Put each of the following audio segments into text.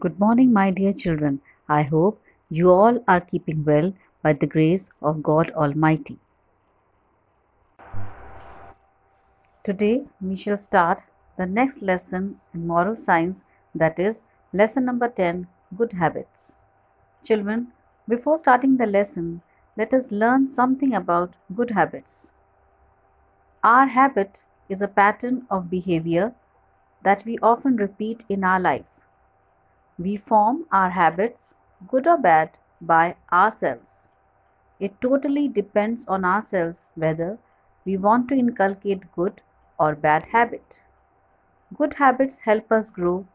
Good morning, my dear children. I hope you all are keeping well by the grace of God Almighty. Today, we shall start the next lesson in moral science that is, lesson number 10 Good Habits. Children, before starting the lesson, let us learn something about good habits. Our habit is a pattern of behavior that we often repeat in our life. We form our habits, good or bad, by ourselves. It totally depends on ourselves whether we want to inculcate good or bad habit. Good habits help us grow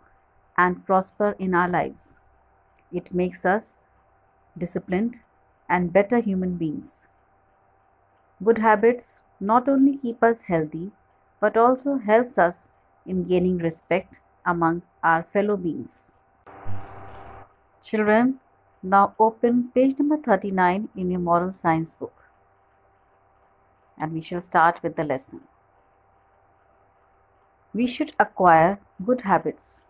and prosper in our lives. It makes us disciplined and better human beings. Good habits not only keep us healthy but also helps us in gaining respect among our fellow beings. Children, now open page number 39 in your moral science book. And we shall start with the lesson. We should acquire good habits.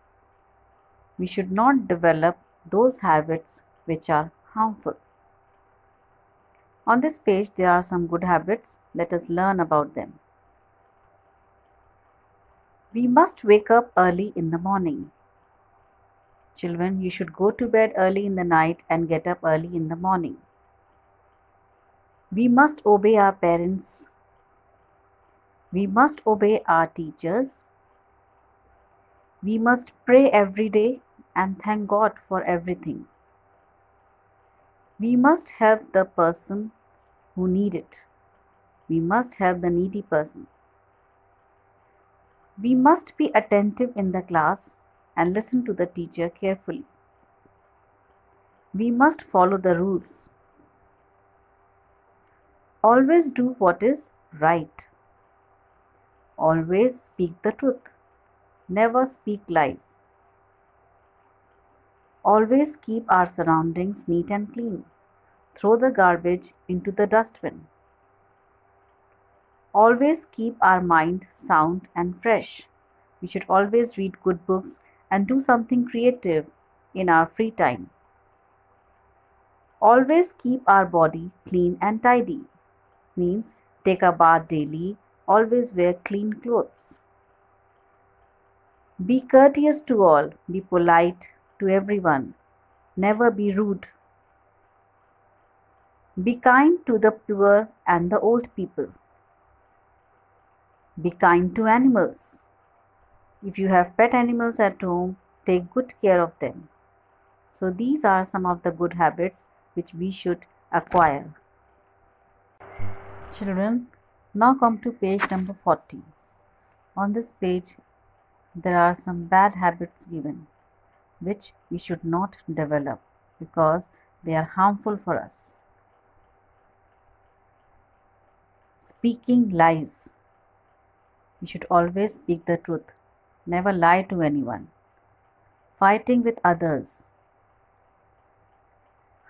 We should not develop those habits which are harmful. On this page, there are some good habits. Let us learn about them. We must wake up early in the morning. Children, you should go to bed early in the night and get up early in the morning. We must obey our parents. We must obey our teachers. We must pray every day and thank God for everything. We must help the person who need it. We must help the needy person. We must be attentive in the class and listen to the teacher carefully. We must follow the rules. Always do what is right. Always speak the truth. Never speak lies. Always keep our surroundings neat and clean. Throw the garbage into the dustbin. Always keep our mind sound and fresh. We should always read good books and do something creative in our free time. Always keep our body clean and tidy. Means take a bath daily, always wear clean clothes. Be courteous to all, be polite to everyone, never be rude. Be kind to the poor and the old people. Be kind to animals. If you have pet animals at home, take good care of them. So, these are some of the good habits which we should acquire. Children, now come to page number 40. On this page, there are some bad habits given which we should not develop because they are harmful for us. Speaking lies. We should always speak the truth Never lie to anyone. Fighting with others.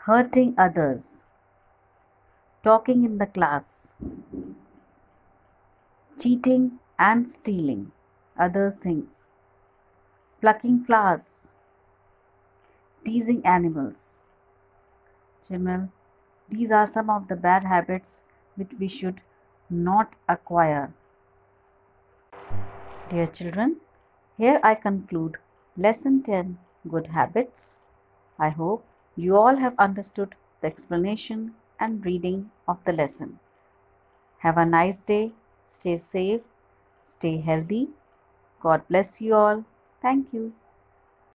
Hurting others. Talking in the class. Cheating and stealing others' things. Plucking flowers. Teasing animals. Children, these are some of the bad habits which we should not acquire. Dear children, here I conclude Lesson 10 Good Habits. I hope you all have understood the explanation and reading of the lesson. Have a nice day. Stay safe. Stay healthy. God bless you all. Thank you.